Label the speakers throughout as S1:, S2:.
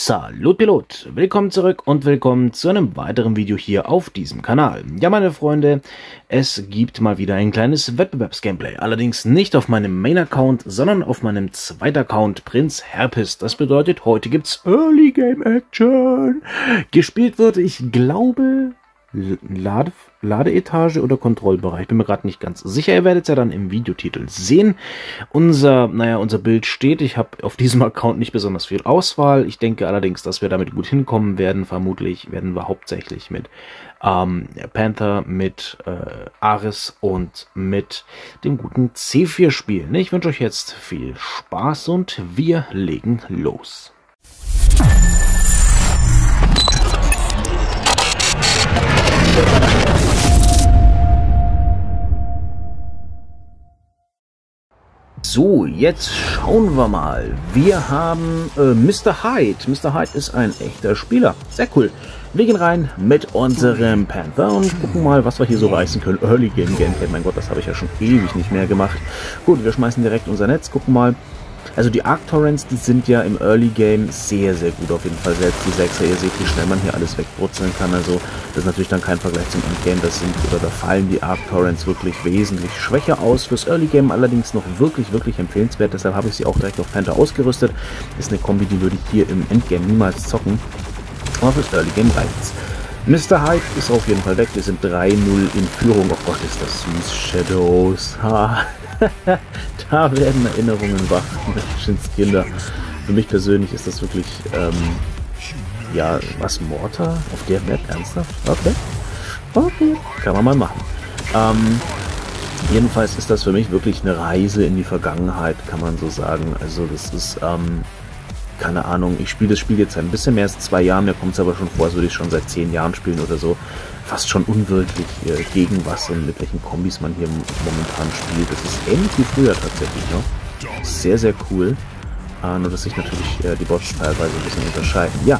S1: Salut Pilot, willkommen zurück und willkommen zu einem weiteren Video hier auf diesem Kanal. Ja meine Freunde, es gibt mal wieder ein kleines Wettbewerbs-Gameplay, allerdings nicht auf meinem Main-Account, sondern auf meinem zweiten Account Prinz Herpes. Das bedeutet, heute gibt's Early Game Action. Gespielt wird, ich glaube, Lade, Ladeetage oder Kontrollbereich. Bin mir gerade nicht ganz sicher. Ihr werdet es ja dann im Videotitel sehen. Unser, naja, unser Bild steht. Ich habe auf diesem Account nicht besonders viel Auswahl. Ich denke allerdings, dass wir damit gut hinkommen werden. Vermutlich werden wir hauptsächlich mit ähm, Panther, mit äh, Ares und mit dem guten C4 spielen. Ich wünsche euch jetzt viel Spaß und wir legen los. So, jetzt schauen wir mal. Wir haben äh, Mr. Hyde. Mr. Hyde ist ein echter Spieler. Sehr cool. Wir gehen rein mit unserem Panther und gucken mal, was wir hier so reißen können. Early Game Gameplay, mein Gott, das habe ich ja schon ewig nicht mehr gemacht. Gut, wir schmeißen direkt unser Netz, gucken mal. Also die Arc Torrents, die sind ja im Early Game sehr, sehr gut auf jeden Fall. Selbst die 6er, ihr seht, wie schnell man hier alles wegbrutzeln kann. Also das ist natürlich dann kein Vergleich zum Endgame. Das sind, oder da fallen die Arc Torrents wirklich wesentlich schwächer aus. Fürs Early Game allerdings noch wirklich, wirklich empfehlenswert. Deshalb habe ich sie auch direkt auf Panther ausgerüstet. Ist eine Kombi, die würde ich hier im Endgame niemals zocken. Aber fürs Early Game reicht's. Mr. Hyde ist auf jeden Fall weg. Wir sind 3-0 in Führung. Oh Gott, ist das süß. Shadows. Ha. da werden Erinnerungen wach. Menschenskinder. Für mich persönlich ist das wirklich, ähm, ja, was, Mortar? Auf der Map? Ernsthaft? Okay. Okay. Kann man mal machen. Ähm, jedenfalls ist das für mich wirklich eine Reise in die Vergangenheit, kann man so sagen. Also das ist, ähm, keine Ahnung, ich spiele das Spiel jetzt ein bisschen mehr als zwei Jahre, mir kommt es aber schon vor, als würde ich schon seit zehn Jahren spielen oder so. Fast schon unwirklich, äh, gegen was und mit welchen Kombis man hier momentan spielt. Das ist ähnlich wie früher tatsächlich, ne? Sehr, sehr cool. Äh, nur, dass sich natürlich äh, die Bots teilweise ein bisschen unterscheiden. Ja,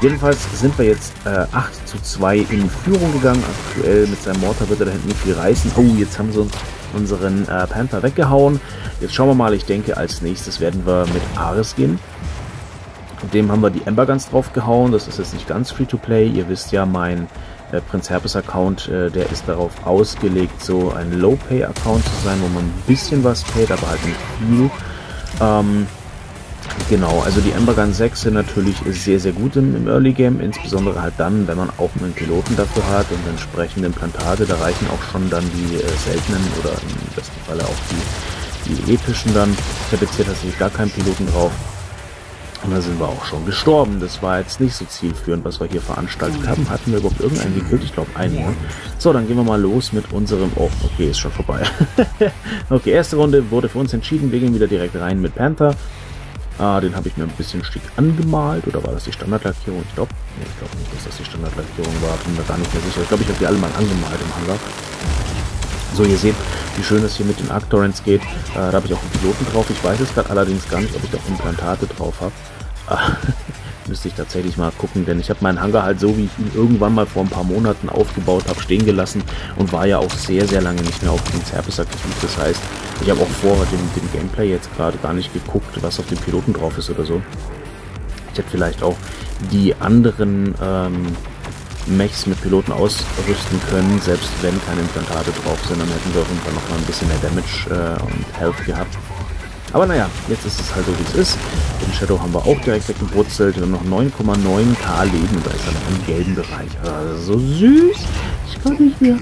S1: Jedenfalls sind wir jetzt äh, 8 zu 2 in Führung gegangen. Aktuell mit seinem Mortar wird er da hinten nicht viel reißen. Oh, jetzt haben sie uns unseren äh, Panther weggehauen. Jetzt schauen wir mal, ich denke, als nächstes werden wir mit Ares gehen. Dem haben wir die Ember Guns draufgehauen. Das ist jetzt nicht ganz Free-to-Play. Ihr wisst ja, mein äh, Prinz Herpes Account, äh, der ist darauf ausgelegt, so ein Low-Pay-Account zu sein, wo man ein bisschen was payt, aber halt nicht viel. Ähm, Genau, also die Ember Gun 6 sind natürlich sehr, sehr gut im, im, Early Game, insbesondere halt dann, wenn man auch einen Piloten dafür hat und entsprechende Implantate, da reichen auch schon dann die äh, seltenen oder im besten Falle auch die, die epischen dann. Ich habe jetzt hier tatsächlich gar keinen Piloten drauf. Und da sind wir auch schon gestorben. Das war jetzt nicht so zielführend, was wir hier veranstaltet haben. Hatten wir überhaupt irgendeinen gekillt? Ich glaube einen. Ne? So, dann gehen wir mal los mit unserem... Oh, okay, ist schon vorbei. okay, erste Runde wurde für uns entschieden. Wir gehen wieder direkt rein mit Panther. Ah, den habe ich mir ein bisschen schick angemalt. Oder war das die Standardlackierung? Ich glaube nee, ich glaub nicht, dass das die Standardlackierung war. Bin mir gar nicht mehr sicher. Ich glaube, ich habe die alle mal angemalt im Hangar. So, ihr seht, wie schön es hier mit den Arctorrents geht. Äh, da habe ich auch einen Piloten drauf. Ich weiß es gerade allerdings gar nicht, ob ich da Implantate drauf habe. Müsste ich tatsächlich mal gucken, denn ich habe meinen Hangar halt so, wie ich ihn irgendwann mal vor ein paar Monaten aufgebaut habe, stehen gelassen und war ja auch sehr, sehr lange nicht mehr auf dem Serpis aktiv. Das heißt, ich habe auch vor dem, dem Gameplay jetzt gerade gar nicht geguckt, was auf dem Piloten drauf ist oder so. Ich hätte vielleicht auch die anderen ähm, Mechs mit Piloten ausrüsten können, selbst wenn keine Implantate drauf sind, dann hätten wir auf jeden Fall noch mal ein bisschen mehr Damage äh, und Health gehabt. Aber naja, jetzt ist es halt so, wie es ist. Den Shadow haben wir auch direkt weggebrutzelt. Wir haben noch 9,9k Leben und da ist er noch im gelben Bereich. Also so süß. Ich kann nicht mehr.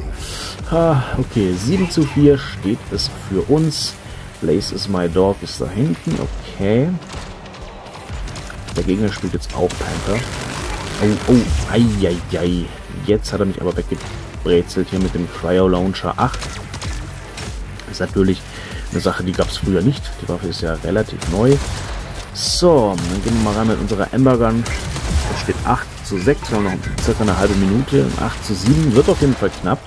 S1: Ah, okay, 7 zu 4 steht es für uns. Blaze is my dog ist da hinten. Okay. Der Gegner spielt jetzt auch Panther. Oh, oh, ei, ei, ei. Jetzt hat er mich aber weggebrezelt hier mit dem Cryo Launcher 8. Ist natürlich eine Sache, die gab es früher nicht. Die Waffe ist ja relativ neu. So, dann gehen wir mal rein mit unserer Ember Gun. Da steht 8 zu 6. Wir haben noch circa eine halbe Minute. 8 zu 7 wird auf jeden Fall knapp.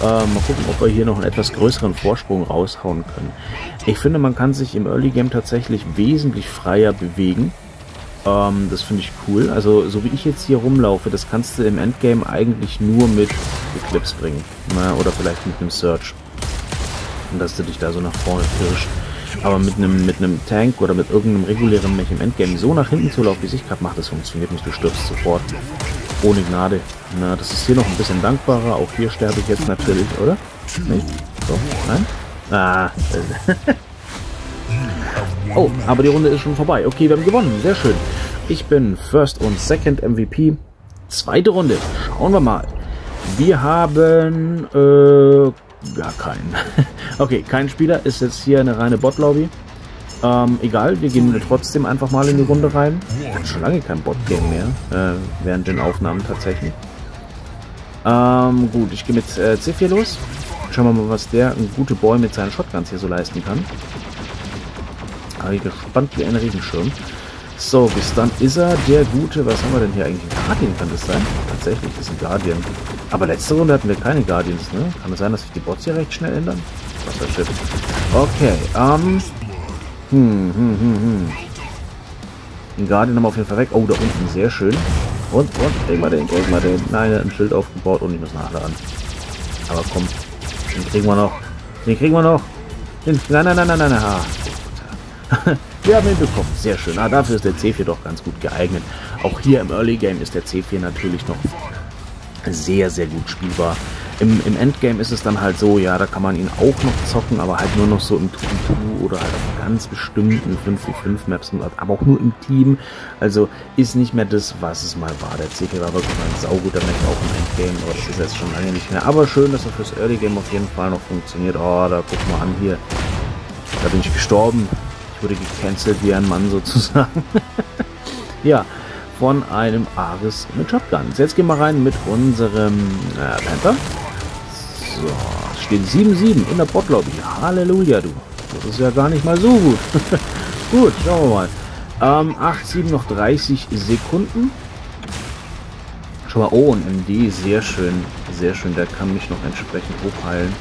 S1: Äh, mal gucken, ob wir hier noch einen etwas größeren Vorsprung raushauen können. Ich finde, man kann sich im Early Game tatsächlich wesentlich freier bewegen. Ähm, das finde ich cool. Also, so wie ich jetzt hier rumlaufe, das kannst du im Endgame eigentlich nur mit Eclipse bringen. Na, oder vielleicht mit einem Search und dass du dich da so nach vorne pirschst. Aber mit einem mit Tank oder mit irgendeinem regulären Mech im Endgame so nach hinten zu laufen, wie sich gerade macht, das funktioniert nicht. Du stirbst sofort. Ohne Gnade. Na, das ist hier noch ein bisschen dankbarer. Auch hier sterbe ich jetzt natürlich, oder? Nicht? So, nein? Ah. oh, aber die Runde ist schon vorbei. Okay, wir haben gewonnen. Sehr schön. Ich bin First und Second MVP. Zweite Runde. Schauen wir mal. Wir haben äh, gar keinen. okay, kein Spieler. Ist jetzt hier eine reine Bot-Lobby. Ähm, egal, wir gehen trotzdem einfach mal in die Runde rein. Ich hatte schon lange kein Bot-Game mehr, äh, während den Aufnahmen tatsächlich. Ähm, gut, ich gehe mit äh, C4 los. Schauen wir mal, was der ein guter Boy mit seinen Shotguns hier so leisten kann. Aber ich gespannt wie ein Regenschirm. So, bis dann ist er der gute. Was haben wir denn hier eigentlich? Ein Guardian kann das sein? Tatsächlich, das ist ein Guardian. Aber letzte Runde hatten wir keine Guardians, ne? Kann es sein, dass sich die Bots hier recht schnell ändern? Was für Shit. Okay, ähm. Hm, hm, hm, hm. Den Guardian haben wir auf jeden Fall weg. Oh, da unten, sehr schön. Und, und, kriegen wir den, kriegen wir den. Nein, er hat ein Schild aufgebaut und ich muss nachladen. Aber komm, den kriegen wir noch. Den kriegen wir noch. Den, nein, nein, nein, nein, nein. Ah, wir haben ihn bekommen. Sehr schön. Ah, dafür ist der C4 doch ganz gut geeignet. Auch hier im Early Game ist der C4 natürlich noch sehr, sehr gut spielbar. Im, Im Endgame ist es dann halt so, ja, da kann man ihn auch noch zocken, aber halt nur noch so im 2 oder halt auf ganz bestimmten 5v5 Maps, aber auch nur im Team. Also ist nicht mehr das, was es mal war. Der CK war wirklich ein sauguter Mech auch im Endgame, aber das ist jetzt schon lange nicht mehr. Aber schön, dass er fürs Early Game auf jeden Fall noch funktioniert. Oh, da guck mal an hier. Da bin ich gestorben. Wurde gecancelt wie ein Mann sozusagen. ja, von einem Ares mit Shotguns. Jetzt gehen wir rein mit unserem äh, Panther. So, steht 7-7 in der Botlobby. Halleluja, du. Das ist ja gar nicht mal so gut. gut, schauen wir mal. Ähm, 8-7 noch 30 Sekunden. Schon mal, oh, ein MD, sehr schön. Sehr schön, der kann mich noch entsprechend hochheilen.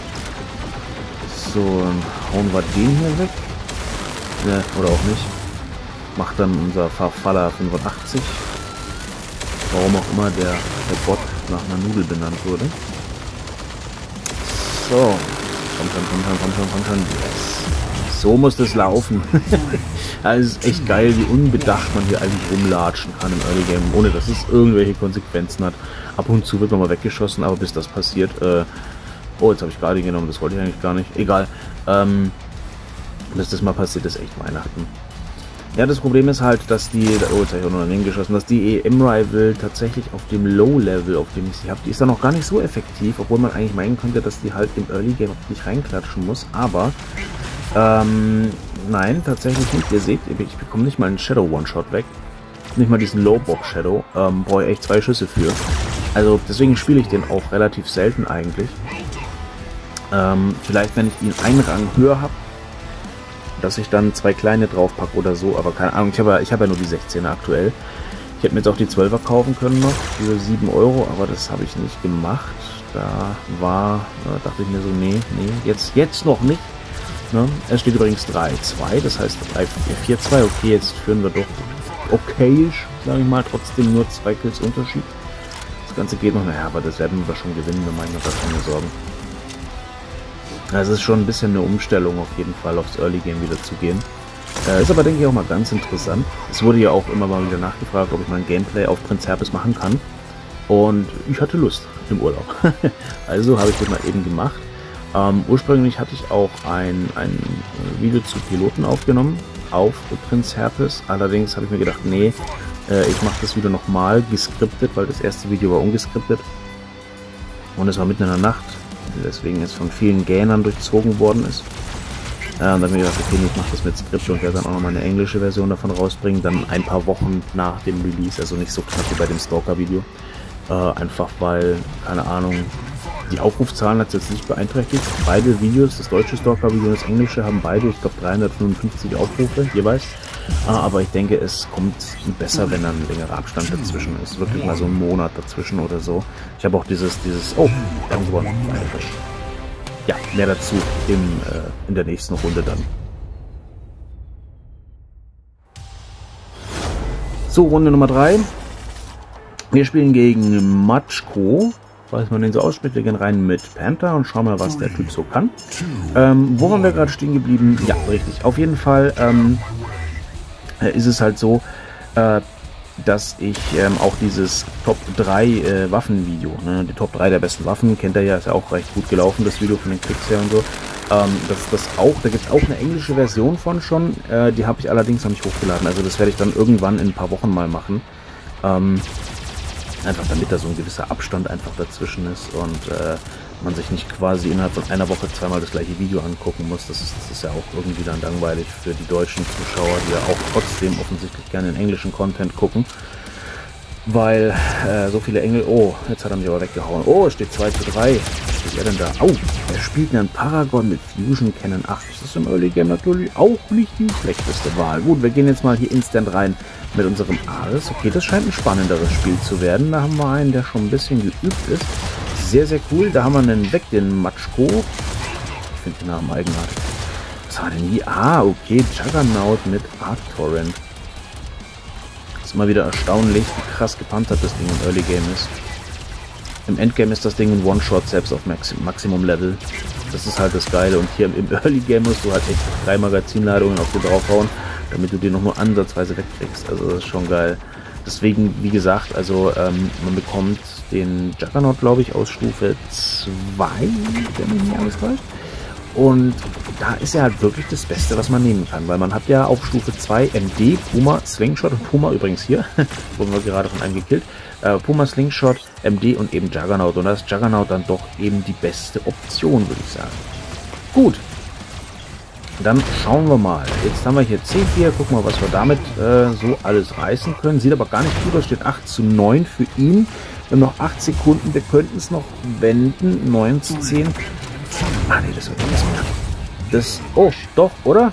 S1: So, dann hauen wir den hier weg. Ne, oder auch nicht. Macht dann unser Farfaller 85. Warum auch immer der, der Bot nach einer Nudel benannt wurde. So. Komm schon, komm schon, komm schon, komm schon. Yes. So muss das laufen. also ist echt geil, wie unbedacht man hier eigentlich rumlatschen kann im Early Game, ohne dass es irgendwelche Konsequenzen hat. Ab und zu wird man mal weggeschossen, aber bis das passiert, äh, oh, jetzt habe ich gerade genommen, das wollte ich eigentlich gar nicht. Egal. Ähm, bis das mal passiert, ist echt Weihnachten. Ja, das Problem ist halt, dass die, oh, jetzt habe ich auch noch daneben geschossen, dass die EM-Rival tatsächlich auf dem Low-Level, auf dem ich sie habe, die ist dann noch gar nicht so effektiv, obwohl man eigentlich meinen könnte, dass die halt im Early-Game nicht reinklatschen muss, aber, ähm, nein, tatsächlich nicht. Ihr seht, ich bekomme nicht mal einen Shadow-One-Shot weg. Nicht mal diesen Low-Box-Shadow, ähm, brauche ich echt zwei Schüsse für. Also, deswegen spiele ich den auch relativ selten eigentlich. Ähm, vielleicht, wenn ich ihn einen Rang höher habe, dass ich dann zwei kleine draufpacke oder so, aber keine Ahnung, ich habe ich hab ja nur die 16er aktuell. Ich hätte mir jetzt auch die 12er kaufen können noch für 7 Euro, aber das habe ich nicht gemacht. Da war, da dachte ich mir so, nee, nee, jetzt, jetzt noch nicht. Ne? Es steht übrigens 3-2, das heißt 4-2, okay, jetzt führen wir doch okayisch, sage ich mal, trotzdem nur zwei Kills Unterschied. Das Ganze geht noch, naja, aber das werden wir schon gewinnen, wir meinen uns da keine Sorgen. Also es ist schon ein bisschen eine Umstellung auf jeden Fall aufs Early Game wieder zu gehen. Äh, ist aber, denke ich, auch mal ganz interessant. Es wurde ja auch immer mal wieder nachgefragt, ob ich mal ein Gameplay auf Prinz Herpes machen kann. Und ich hatte Lust im Urlaub. also habe ich das mal eben gemacht. Ähm, ursprünglich hatte ich auch ein, ein Video zu Piloten aufgenommen auf Prinz Herpes. Allerdings habe ich mir gedacht, nee, äh, ich mache das Video nochmal geskriptet, weil das erste Video war ungeskriptet. Und es war mitten in der Nacht deswegen es von vielen Gähnern durchzogen worden ist. Ja, und dann habe ich gedacht, okay, ich mache das mit Skript und werde dann auch nochmal eine englische Version davon rausbringen, dann ein paar Wochen nach dem Release, also nicht so knapp wie bei dem Stalker-Video. Äh, einfach weil, keine Ahnung, die Aufrufzahlen hat es jetzt nicht beeinträchtigt. Beide Videos, das deutsche Stalker-Video und das englische, haben beide, ich glaube, 355 Aufrufe jeweils. Äh, aber ich denke, es kommt besser, wenn dann ein längerer Abstand dazwischen ist. Wirklich mal so ein Monat dazwischen oder so. Ich habe auch dieses, dieses, oh, wir haben ja, mehr dazu im, äh, in der nächsten Runde dann. So, Runde Nummer 3. Wir spielen gegen Matschko. weiß man den so ausspricht. Wir gehen rein mit Panther und schauen mal, was der Typ so kann. Ähm, wo waren wir gerade stehen geblieben? Ja, richtig. Auf jeden Fall ähm, ist es halt so, äh, dass ich ähm, auch dieses Top 3 äh, Waffen-Video, ne, die Top 3 der besten Waffen, kennt ihr ja, ist ja auch recht gut gelaufen, das Video von den Klicks her und so. Ähm, das, das auch, da gibt es auch eine englische Version von schon, äh, die habe ich allerdings noch nicht hochgeladen, also das werde ich dann irgendwann in ein paar Wochen mal machen. Ähm, einfach damit da so ein gewisser Abstand einfach dazwischen ist und äh, man sich nicht quasi innerhalb von einer Woche zweimal das gleiche Video angucken muss. Das ist, das ist ja auch irgendwie dann langweilig für die deutschen Zuschauer, die ja auch trotzdem offensichtlich gerne in englischen Content gucken. Weil äh, so viele Engel... Oh, jetzt hat er mich aber weggehauen. Oh, es steht 2 zu 3. Was spielt er denn da? Oh, er spielt einen Paragon mit Fusion Cannon 8. Das ist im Early Game natürlich auch nicht die schlechteste Wahl. Gut, wir gehen jetzt mal hier instant rein mit unserem Ares. Okay, das scheint ein spannenderes Spiel zu werden. Da haben wir einen, der schon ein bisschen geübt ist sehr, sehr cool. Da haben wir einen weg, den Matschko. Ich finde den Namen eigenartig. Was war denn hier? Ah, okay, Juggernaut mit Arctorrent. Ist mal wieder erstaunlich, wie krass gepanzert das Ding im Early Game ist. Im Endgame ist das Ding ein One-Shot selbst auf Maxim Maximum-Level. Das ist halt das Geile. Und hier im Early Game musst du halt echt drei Magazinladungen auf dir draufhauen, damit du den noch nur ansatzweise wegkriegst. Also das ist schon geil. Deswegen, wie gesagt, also ähm, man bekommt den Juggernaut, glaube ich, aus Stufe 2, wenn mich nicht alles täuscht. Und da ist er halt wirklich das Beste, was man nehmen kann, weil man hat ja auf Stufe 2 MD, Puma, Slingshot und Puma übrigens hier, wurden wir gerade von einem gekillt, äh, Puma, Slingshot, MD und eben Juggernaut. Und da ist Juggernaut dann doch eben die beste Option, würde ich sagen. Gut, dann schauen wir mal. Jetzt haben wir hier C4. Gucken wir, was wir damit äh, so alles reißen können. Sieht aber gar nicht gut aus. Steht 8 zu 9 für ihn. Wir haben noch 8 Sekunden. Wir könnten es noch wenden. 9 zu 10. Ah, nee, das wird nichts mehr. Das, oh, doch, oder?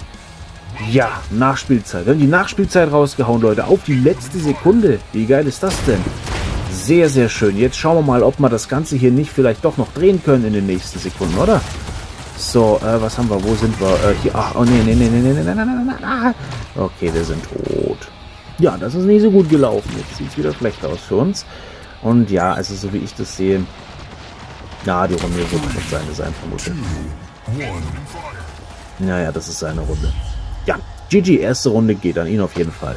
S1: Ja, Nachspielzeit. Wir haben die Nachspielzeit rausgehauen, Leute. Auf die letzte Sekunde. Wie geil ist das denn? Sehr, sehr schön. Jetzt schauen wir mal, ob wir das Ganze hier nicht vielleicht doch noch drehen können in den nächsten Sekunden, oder? So, äh, was haben wir? Wo sind wir? Äh, hier, ach, oh, nee, nee, nee, nee, nee, nee, nee, nee, nee, Okay, wir sind tot. Ja, das ist nicht so gut gelaufen. Jetzt sieht es wieder schlecht aus für uns. Und ja, also so wie ich das sehe, ja, die Runde wird nicht seine sein, vermutlich. Naja, das ist seine Runde. Ja, GG, erste Runde geht an ihn auf jeden Fall.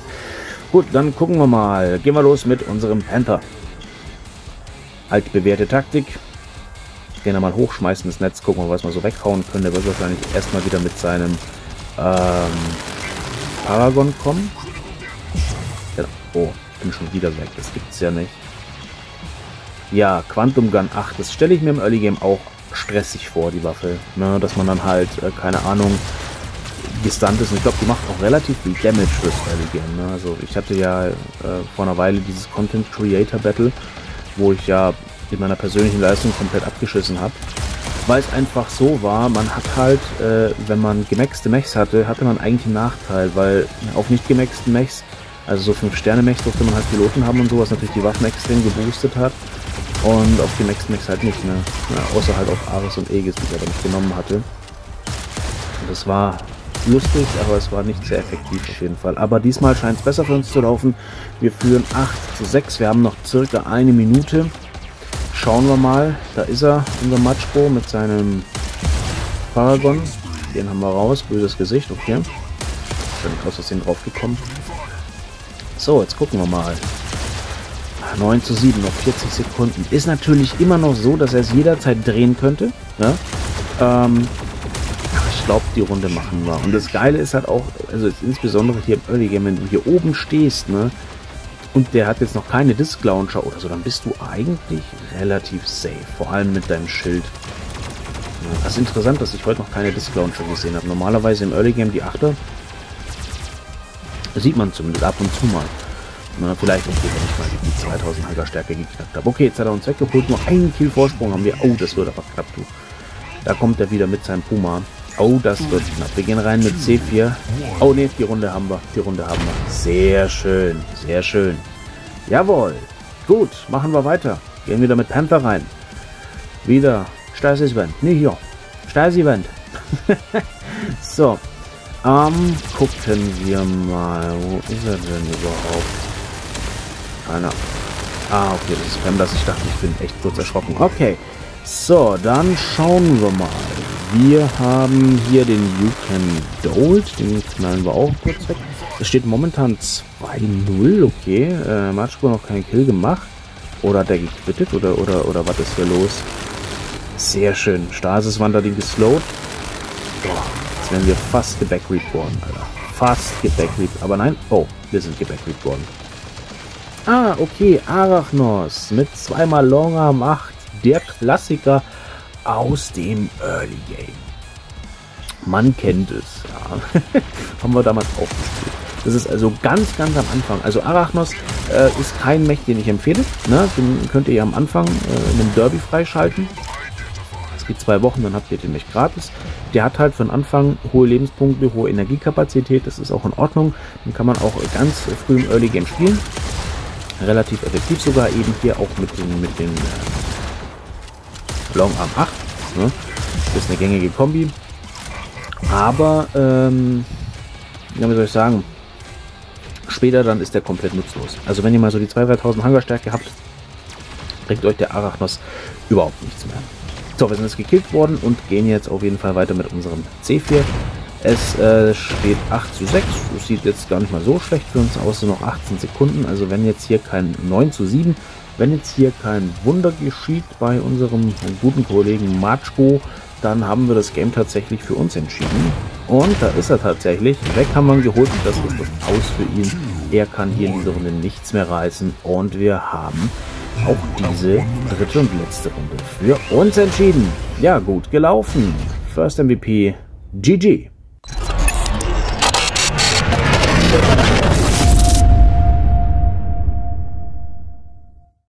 S1: Gut, dann gucken wir mal. Gehen wir los mit unserem Panther. Altbewährte Taktik. Wir mal hoch, schmeißen ins Netz, gucken was wir so weghauen können. Der wird wahrscheinlich erstmal wieder mit seinem ähm, Paragon kommen. Ja, oh, ich bin schon wieder weg. Das gibt's ja nicht. Ja, Quantum Gun 8. Das stelle ich mir im Early Game auch stressig vor, die Waffe. Ne, dass man dann halt, äh, keine Ahnung, gestunt ist. Und ich glaube, die macht auch relativ viel Damage fürs Early Game. Ne? Also ich hatte ja äh, vor einer Weile dieses Content Creator Battle, wo ich ja mit meiner persönlichen Leistung komplett abgeschissen habe. Weil es einfach so war, man hat halt, äh, wenn man gemaxte Mechs hatte, hatte man eigentlich einen Nachteil, weil auf nicht gemaxten Mechs, also so 5-Sterne-Mechs durfte man halt Piloten haben und so, was natürlich die Waffen extrem geboostet hat. Und auf Max Max halt nicht, ne? Ja, außer halt auf Ares und Aegis, die ich aber nicht genommen hatte. Und das war lustig, aber es war nicht sehr effektiv auf jeden Fall. Aber diesmal scheint es besser für uns zu laufen. Wir führen 8 zu 6. Wir haben noch circa eine Minute. Schauen wir mal. Da ist er, unser Matschbo mit seinem Paragon. Den haben wir raus. Böses Gesicht, okay. Bin aus Versehen draufgekommen. So, jetzt gucken wir mal. 9 zu 7, noch 40 Sekunden. Ist natürlich immer noch so, dass er es jederzeit drehen könnte. Ja? Ähm, ich glaube, die Runde machen wir. Und das Geile ist halt auch, also insbesondere hier im Early Game, wenn du hier oben stehst, ne, und der hat jetzt noch keine Disc Launcher oder so, dann bist du eigentlich relativ safe. Vor allem mit deinem Schild. Ja, das ist interessant, dass ich heute noch keine Disc Launcher gesehen habe. Normalerweise im Early Game die 8er sieht man zumindest ab und zu mal. Na, vielleicht auch wenn ich mal die 2000 Hager Stärke geknackt habe. Okay, jetzt hat er uns weggeholt. Nur einen Kill Vorsprung haben wir. Oh, das wird aber knapp, du. Da kommt er wieder mit seinem Puma. Oh, das wird knapp. Wir gehen rein mit C4. Oh, ne, die Runde haben wir. Die Runde haben wir. Sehr schön. Sehr schön. Jawohl. Gut, machen wir weiter. Gehen wieder mit Panther rein. Wieder Stasi-Event. Ne, hier. Stasi-Event. so. Ähm, gucken wir mal. Wo ist er denn überhaupt? Keiner. Ah, okay, das ist Fremdas. Ich dachte, ich bin echt kurz erschrocken. Okay, so, dann schauen wir mal. Wir haben hier den You Can Dold. Den knallen wir auch kurz weg. Es steht momentan 2-0, okay. Äh, Matschko noch keinen Kill gemacht. Oder hat er gequittet? Oder, oder, oder was ist hier los? Sehr schön. Stasis Wanderding geslowt. Boah, jetzt werden wir fast gebackreaped worden, Alter. Fast gebackreaped. Aber nein. Oh, wir sind gebackreaped worden. Ah, okay. Arachnos mit zweimal Longarm 8. Der Klassiker aus dem Early Game. Man kennt es. Ja. Haben wir damals auch gespielt. Das ist also ganz, ganz am Anfang. Also Arachnos äh, ist kein Mech, den ich empfehle. Ne? Den könnt ihr am Anfang äh, in einem Derby freischalten. Es geht zwei Wochen, dann habt ihr den Mech gratis. Der hat halt von Anfang hohe Lebenspunkte, hohe Energiekapazität. Das ist auch in Ordnung. Den kann man auch ganz früh im Early Game spielen. Relativ effektiv sogar eben hier auch mit den, mit den äh, Long Arm 8. Ne? Das ist eine gängige Kombi. Aber, ähm, ja, wie soll ich sagen, später dann ist der komplett nutzlos. Also wenn ihr mal so die 2-3000 Hangerstärke habt, bringt euch der Arachnos überhaupt nichts mehr. So, wir sind jetzt gekillt worden und gehen jetzt auf jeden Fall weiter mit unserem C4. Es äh, steht 8 zu 6. Das sieht jetzt gar nicht mal so schlecht für uns aus. Nur noch 18 Sekunden. Also wenn jetzt hier kein 9 zu 7 wenn jetzt hier kein Wunder geschieht bei unserem guten Kollegen Matschko, dann haben wir das Game tatsächlich für uns entschieden. Und da ist er tatsächlich. Weg haben wir ihn geholt und das ist das Aus für ihn. Er kann hier in dieser Runde nichts mehr reißen. Und wir haben auch diese dritte und letzte Runde für uns entschieden. Ja, gut gelaufen. First MVP, GG.